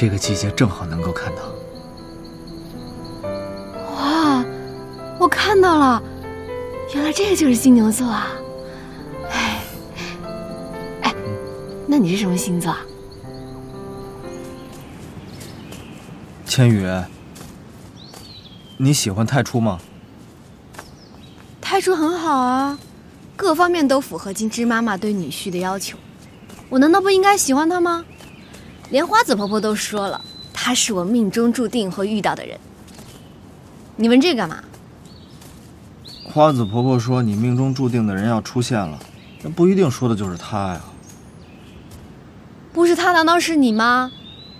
这个季节正好能够看到。哇，我看到了，原来这个就是金牛座啊！哎，哎，那你是什么星座啊？千羽，你喜欢太初吗？太初很好啊，各方面都符合金枝妈妈对女婿的要求，我难道不应该喜欢他吗？连花子婆婆都说了，他是我命中注定会遇到的人。你问这干嘛？花子婆婆说你命中注定的人要出现了，那不一定说的就是他呀。不是他，难道是你吗？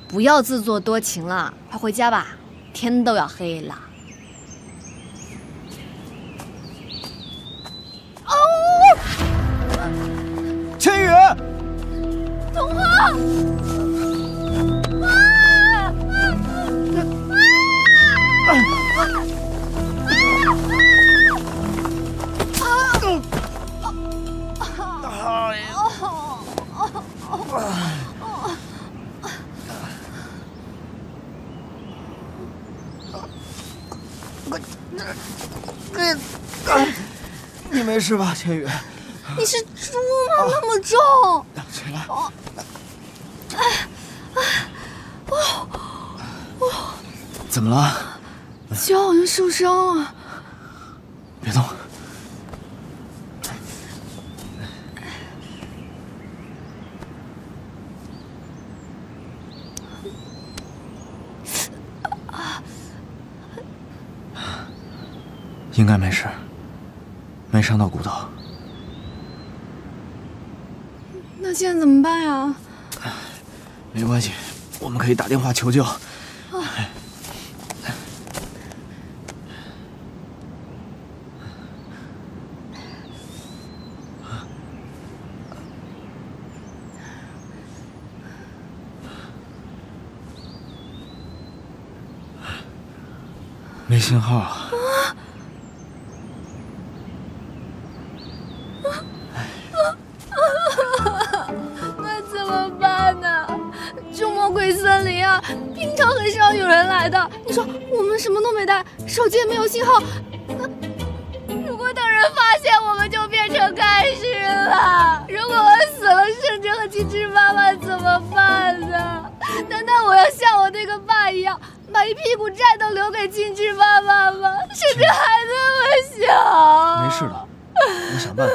不要自作多情了，快回家吧，天都要黑了。哦，千羽，童话。你没事吧，千羽？你是猪吗？那么重？起来。怎么了？脚好像受伤了。别动。应该没事，没伤到骨头。那现在怎么办呀？没关系，我们可以打电话求救。没信号啊。那怎么办呢？这魔鬼森林啊，平常很少有人来的。你说我们什么都没带，手机也没有信号。如果等人发现，我们就变成干尸了。如果我死了，圣哲和金枝妈妈怎么办呢？难道我要像我那个爸一样，把一屁股债都留给金枝妈妈吗？甚至还那么小。没事的，我想办法。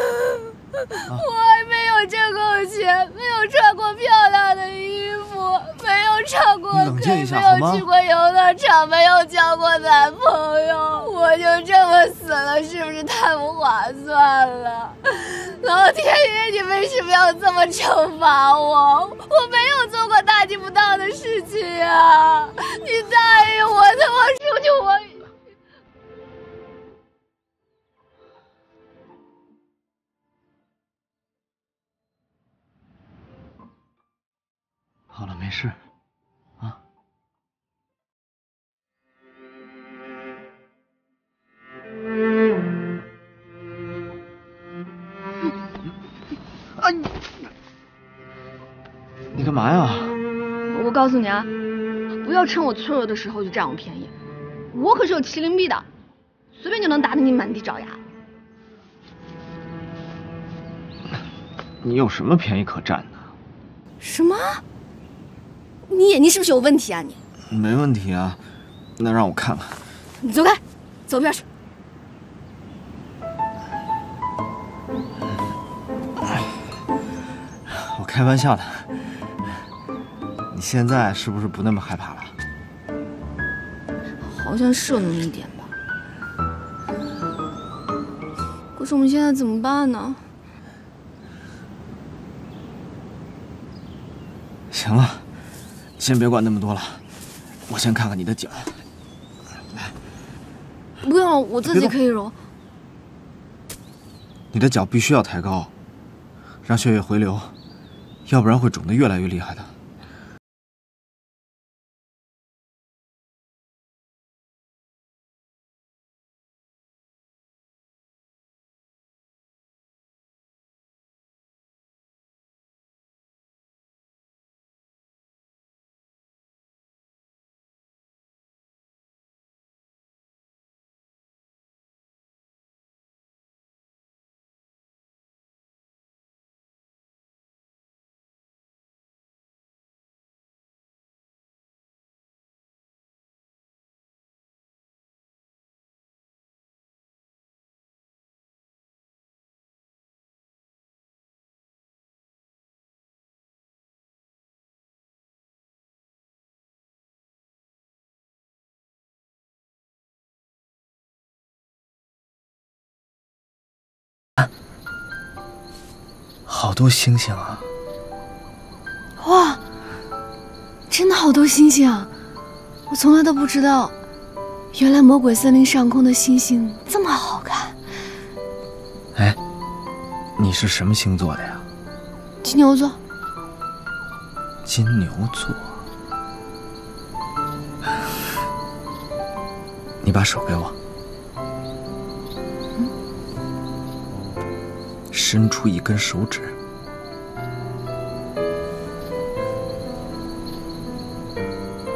我还没有挣够钱，没有穿过漂亮的衣服，没有唱过歌，没有去过游乐场，没有交过男朋友，我就这么死了，是不是太不划算了？老天爷，你为什么要这么惩罚我？我没有做过大逆不道的事情啊！你答应我，的我求求，我。好了，没事，你干嘛呀？我告诉你啊，不要趁我脆弱的时候就占我便宜。我可是有麒麟臂的，随便就能打得你满地找牙。你有什么便宜可占的？什么？你眼睛是不是有问题啊？你没问题啊，那让我看看。你走开，走边去。我开玩笑的。你现在是不是不那么害怕了？好像是有那么一点吧。可是我们现在怎么办呢？行了。先别管那么多了，我先看看你的脚。来，不用，我自己可以揉。你的脚必须要抬高，让血液回流，要不然会肿得越来越厉害的。好多星星啊！哇，真的好多星星啊！我从来都不知道，原来魔鬼森林上空的星星这么好看。哎，你是什么星座的呀？金牛座。金牛座。你把手给我。伸出一根手指，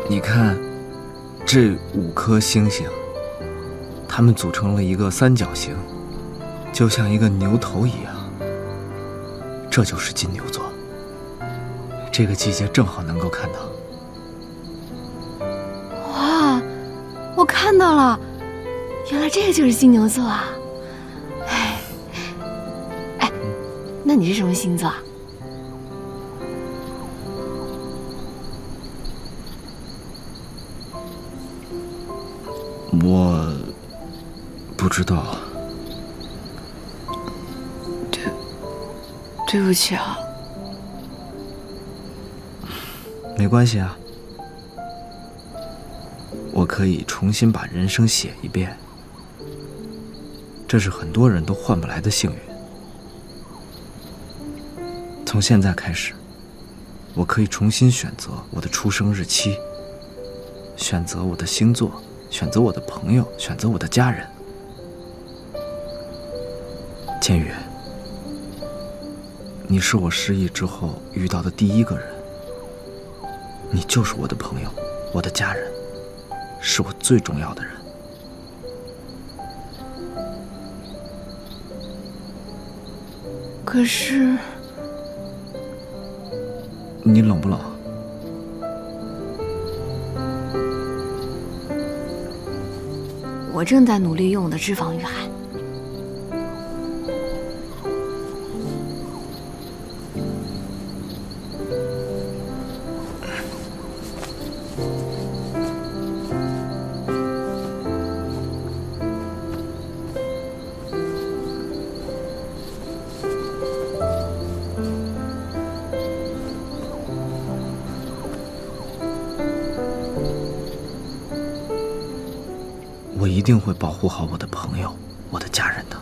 你看，这五颗星星，它们组成了一个三角形，就像一个牛头一样。这就是金牛座。这个季节正好能够看到。哇，我看到了，原来这个就是金牛座啊！那你是什么星座？我不知道。对，对不起啊。没关系啊，我可以重新把人生写一遍，这是很多人都换不来的幸运。从现在开始，我可以重新选择我的出生日期，选择我的星座，选择我的朋友，选择我的家人。剑宇，你是我失忆之后遇到的第一个人。你就是我的朋友，我的家人，是我最重要的人。可是，你冷不冷？我正在努力用我的脂肪御寒。我一定会保护好我的朋友，我的家人的。